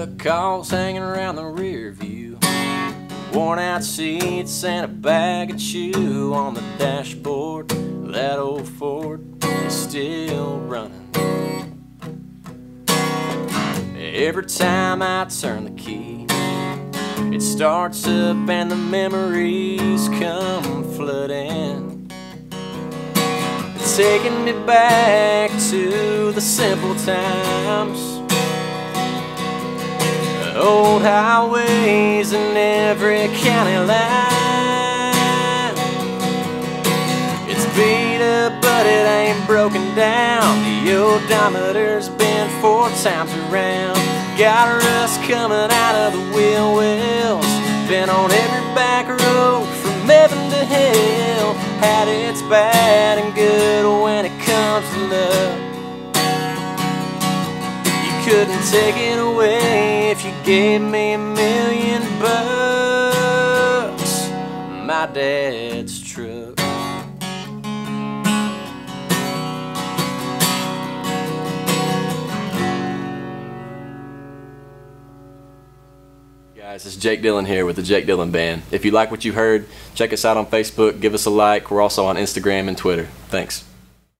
Truck calls hanging around the rear view. Worn out seats and a bag of chew on the dashboard. That old Ford is still running. Every time I turn the key, it starts up and the memories come flooding. Taking me back to the simple times Old highways in every county line. It's beat up but it ain't broken down. The odometer's been four times around. Got rust coming out of the wheel wells. Been on every back road from heaven to hell. Had its bad and good when it comes to love. You couldn't take it away you gave me a million bucks My dad's truck Guys, it's Jake Dillon here with the Jake Dillon Band. If you like what you heard, check us out on Facebook, give us a like. We're also on Instagram and Twitter. Thanks.